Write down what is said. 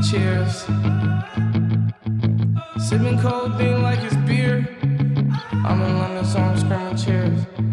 Cheers. Sipping cold, being like it's beer. I'm in London, so I'm screaming cheers.